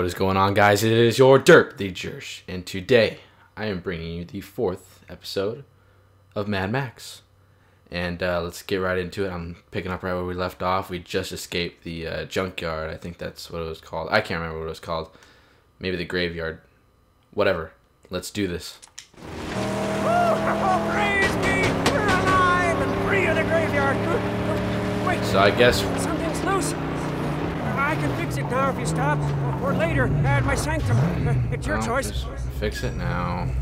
What is going on, guys? It is your Derp, the Jersch, and today I am bringing you the fourth episode of Mad Max. And uh, let's get right into it. I'm picking up right where we left off. We just escaped the uh, junkyard. I think that's what it was called. I can't remember what it was called. Maybe the graveyard. Whatever. Let's do this. Praise be! We're alive and free of the graveyard. Wait, So I guess something's loose. I can fix it now if you stop, or later at my sanctum. It's your well, choice. fix it now.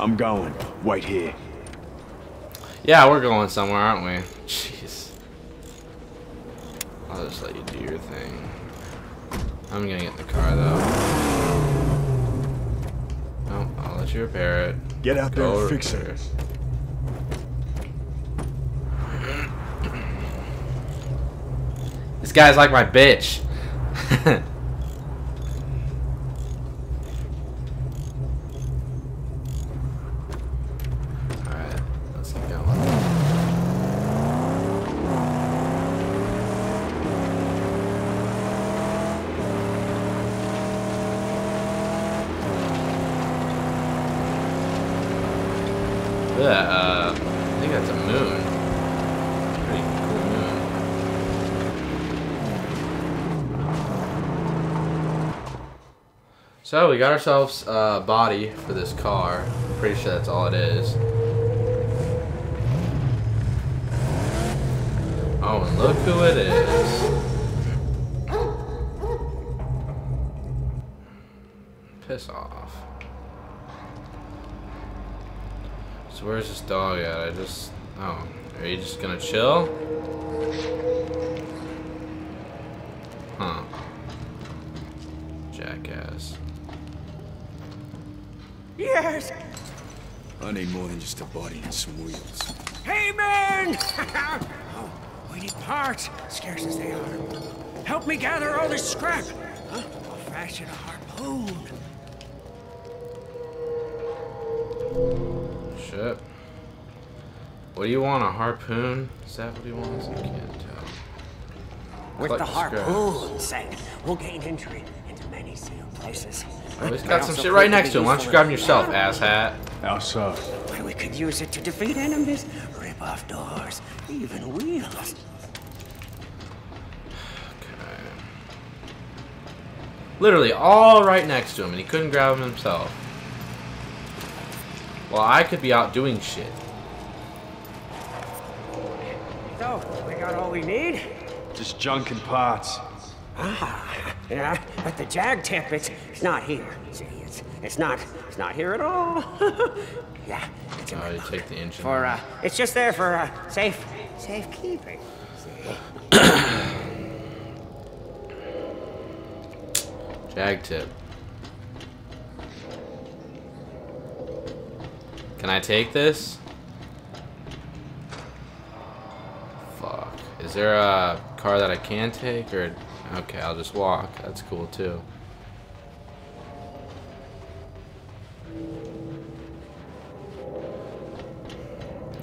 I'm going. Wait here. Yeah, we're going somewhere, aren't we? Jeez. I'll just let you do your thing. I'm gonna get in the car though. No, I'll let you repair it. Get out there and fix repair it. Guy's like my bitch. Alright, let's get going. Yeah, uh, I think that's a moon. Pretty cool moon. So we got ourselves a body for this car. Pretty sure that's all it is. Oh, and look who it is. Piss off. So where's this dog at? I just... Oh, are you just gonna chill? I need more than just a body and some wheels. Hey, man! oh, we need parts, scarce as they are. Help me gather all this scrap. Huh? I'll fashion a harpoon. Shit. What do you want? A harpoon? Is that what he wants? I can't tell. With Collect the the harpoon, say, we'll gain entry into many sealed places. Oh, he's May got some shit right next to him. Why don't you grab him yourself, battle. asshat? How so? Why, we could use it to defeat enemies, rip off doors, even wheels. Okay. Literally all right next to him, and he couldn't grab him himself. Well, I could be out doing shit. So, we got all we need? Just junk and parts. Ah, yeah, but the jag tip, it's, it's not here. See, it's, it's not, it's not here at all. yeah, it's in Oh, my you take the engine. For, uh, it's just there for, uh, safe, safekeeping. See? Jag tip. Can I take this? Fuck. Is there a car that I can take or okay, I'll just walk. That's cool too.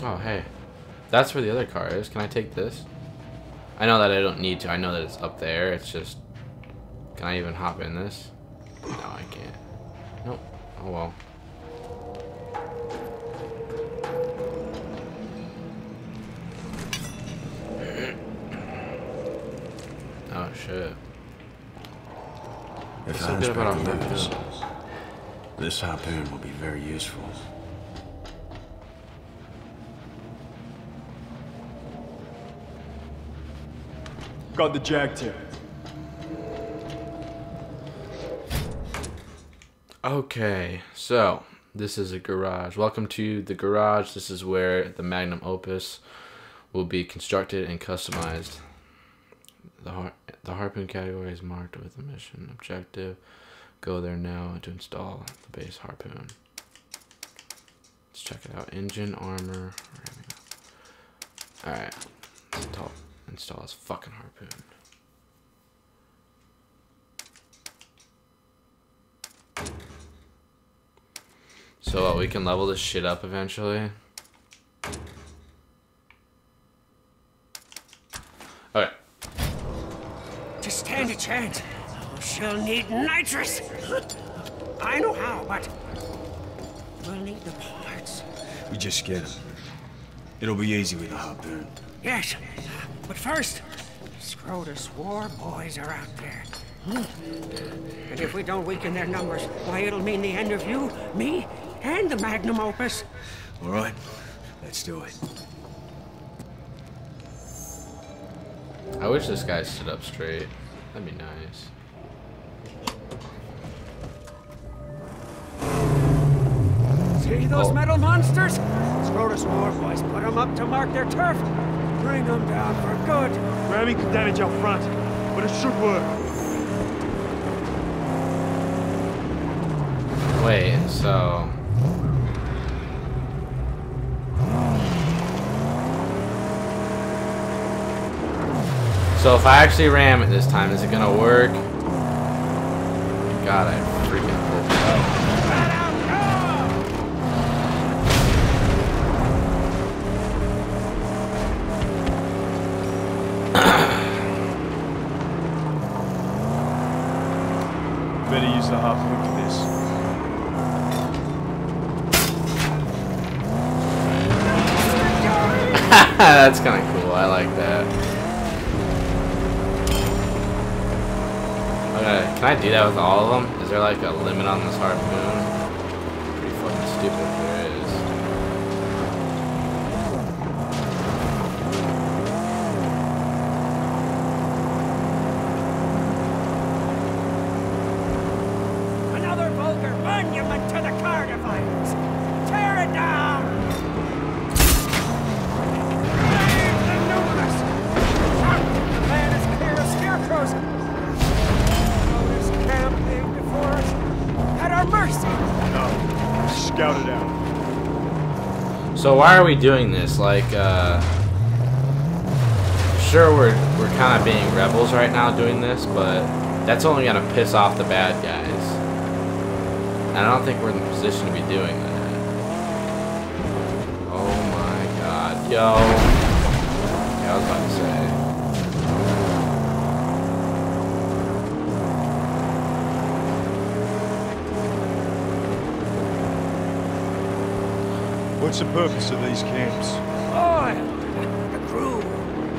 Oh, hey. That's where the other car is. Can I take this? I know that I don't need to. I know that it's up there. It's just can I even hop in this? Shit. If What's so good about Asbury our lives, this harpoon will be very useful. Got the jag tip. Okay, so this is a garage. Welcome to the garage. This is where the magnum opus will be constructed and customized. The har- the harpoon category is marked with a mission objective. Go there now to install the base harpoon. Let's check it out. Engine, armor. Alright. Install, install this fucking harpoon. So uh, we can level this shit up eventually. Okay. Stand a chance. She'll need nitrous. I know how, but we'll need the parts. We just get them. It'll be easy with a harpoon. Yes, but first, Scrotus war boys are out there. And if we don't weaken their numbers, why, it'll mean the end of you, me, and the magnum opus. All right, let's do it. I wish this guy stood up straight. That'd be nice. See those Oh. metal monsters? Scrotus war boys put them up to mark their turf. Bring them down for good. Ramming could damage our front, but it should work. Wait, so. So if I actually ram it this time, is it gonna work? God, I freaking hope so. Better use the harpoon for this. That's kind of cool. I like that. Can I do that with all of them? Is there like a limit on this harpoon? Pretty fucking stupid So why are we doing this? Like, uh, sure we're we're kind of being rebels right now doing this, but that's only gonna piss off the bad guys. And I don't think we're in the position to be doing that. Oh my god, yo! Yeah, I was about to say. What's the purpose of these camps? Oil, the crew,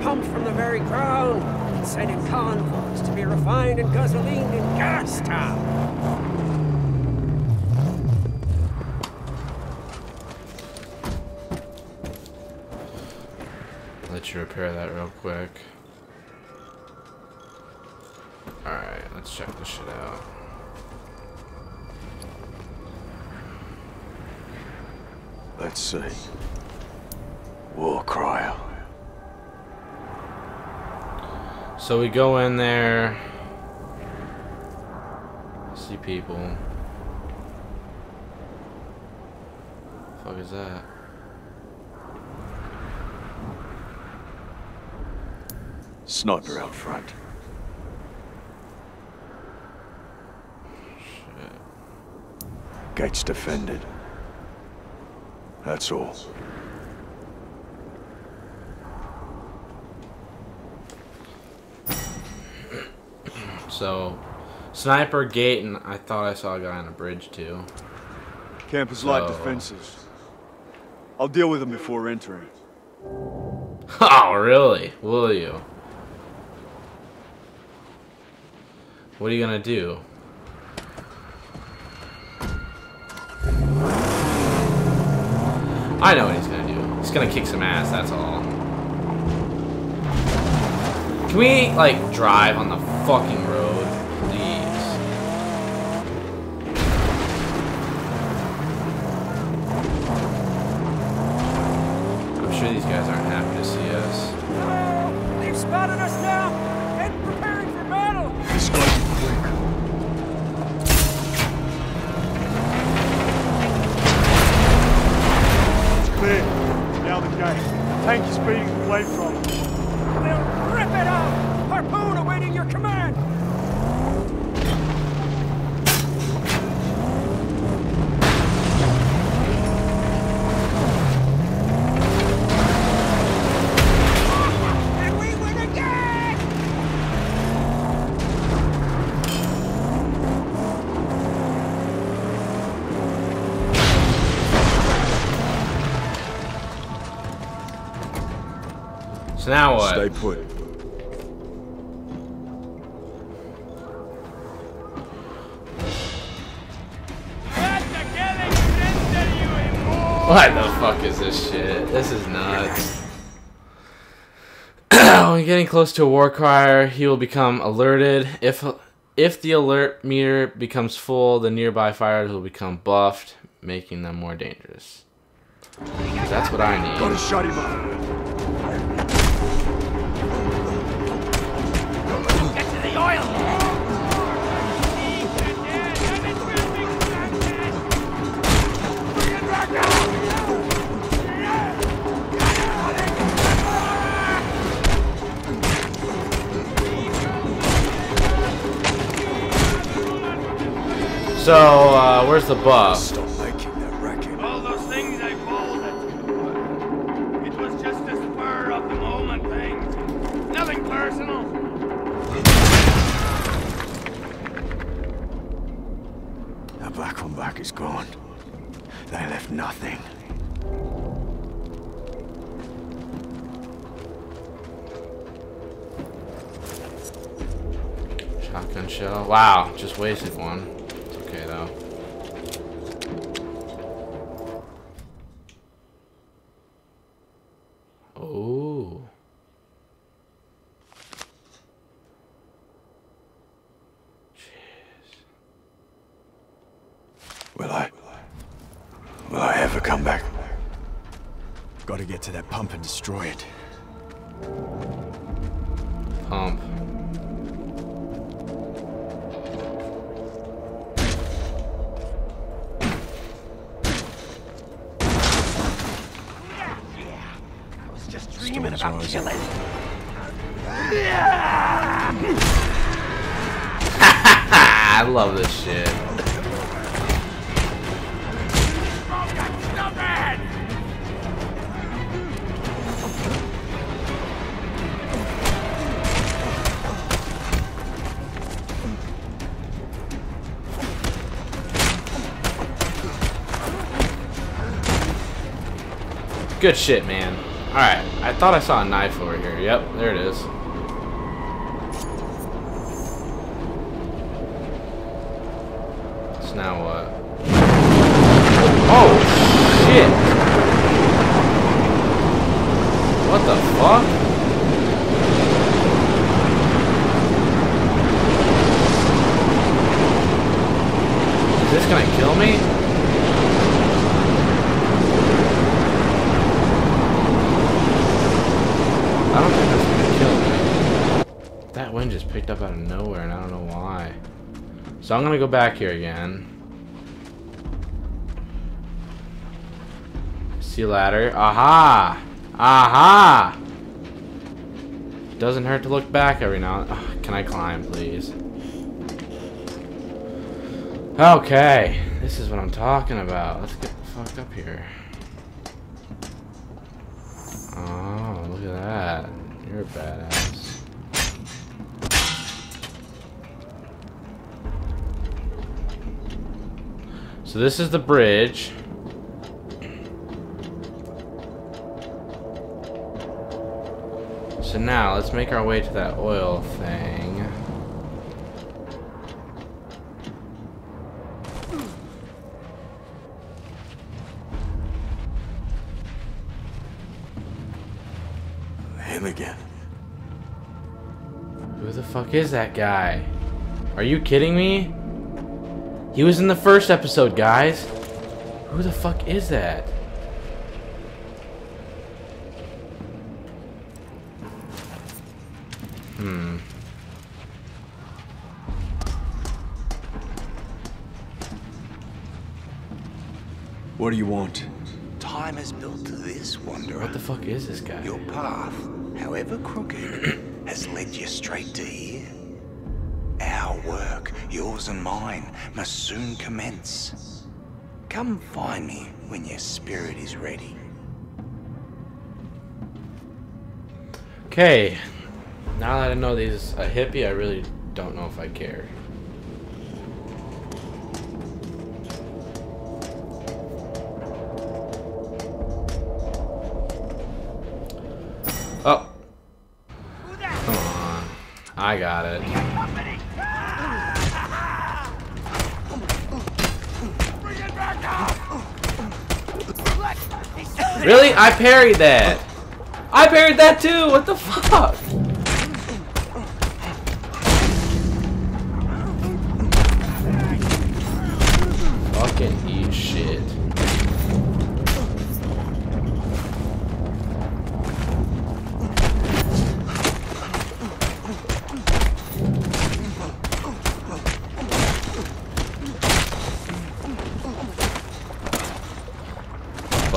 pumped from the very ground, and sent in convoys to be refined in gasoline in Gastown. Let you repair that real quick. Alright, let's check this shit out. Let's see. War crier. So we go in there, see people. fuck is that? Sniper out front. Shit. Gates defended. That's all. So, sniper gate, and I thought I saw a guy on a bridge too. Camp is light defenses. I'll deal with them before entering. Oh, really? Will you? What are you gonna do? I know what he's gonna do. He's gonna kick some ass, that's all. Can we, like, drive on the fucking road, please? I'm sure these guys aren't happy to see us. They've spotted us now and preparing for battle. Clear. Now the gate. Tank is speeding away from. We'll rip it out. Harpoon awaiting your command. Now what? Stay put. What the fuck is this shit? This is nuts. when getting close to a war crier, he will become alerted. If if the alert meter becomes full, the nearby fires will become buffed, making them more dangerous. That's what I Gotta need. shut him up. So, uh, where's the buff? Is gone. They left nothing. Shotgun shell. Wow, just wasted one. It's okay though. Oh. Will I? Will I ever come back? Gotta get to that pump and destroy it. Pump. Yeah, yeah. I was just dreaming about killing. I love this shit. Good shit, man. Alright, I thought I saw a knife over here. Yep, there it is. So now what? Oh, shit! What the fuck? Is this gonna kill me? I don't think that's gonna kill me. That wind just picked up out of nowhere and I don't know why. So I'm gonna go back here again. See ladder. Aha! Aha! Doesn't hurt to look back every now Can I climb, please? Okay. This is what I'm talking about. Let's get the fuck up here. Oh, look at that. You're a badass. So this is the bridge. So now let's make our way to that oil thing. Him again. Who the fuck is that guy? Are you kidding me? He was in the first episode, guys. Who the fuck is that? Hmm. What do you want? Time has built to this, Wanderer. What the fuck is this guy? Your path, however crooked, has led you straight to here. Work, yours and mine, must soon commence. Come find me when your spirit is ready. Okay. Now that I know he's a hippie, I really don't know if I care. Oh, I got it. Really? I parried that. I parried that too. What the fuck?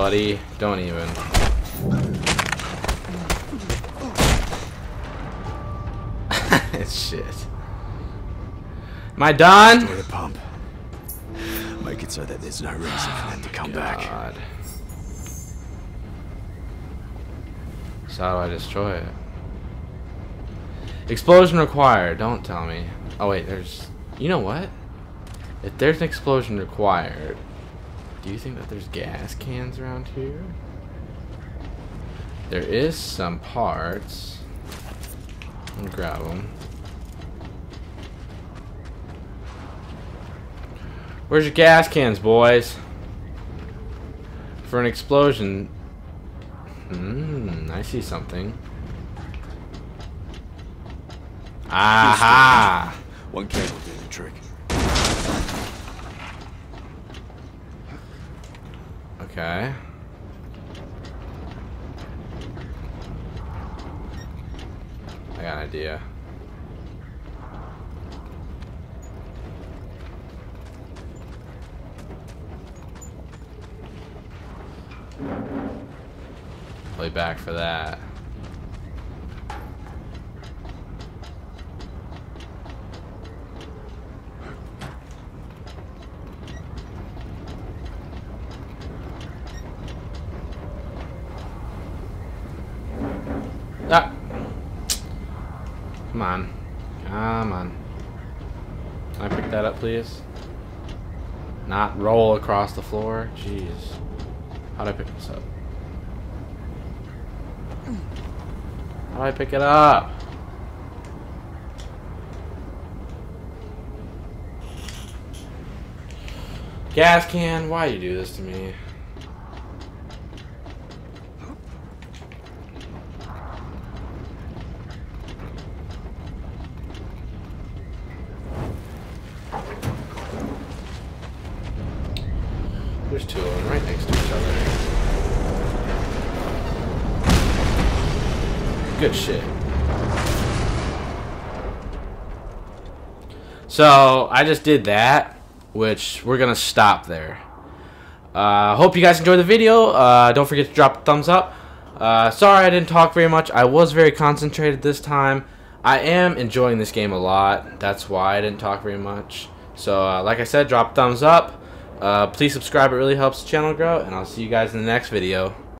Buddy, don't even. shit. Am I done? Destroy the pump. Make it so that there's no reason for them to come oh, back. God. So how do I destroy it? Explosion required. Don't tell me. Oh wait, there's. You know what? If there's an explosion required, do you think that there's gas cans around here? There is some parts. Gonna grab them. Where's your gas cans, boys? For an explosion. Hmm, I see something. Aha! One cable do the trick. Okay. I got an idea. Play back for that. Ah. Come on. Come on. Can I pick that up, please? Not roll across the floor? Jeez. How'd I pick this up? How do I pick it up? Gas can, why do you do this to me? There's two of them right next to each other. Good shit. So, I just did that, which we're going to stop there. Uh, hope you guys enjoyed the video. Uh, don't forget to drop a thumbs up. Uh, sorry I didn't talk very much. I was very concentrated this time. I am enjoying this game a lot. That's why I didn't talk very much. So, uh, like I said, drop thumbs up. Uh, please subscribe. It really helps the channel grow. And I'll see you guys in the next video.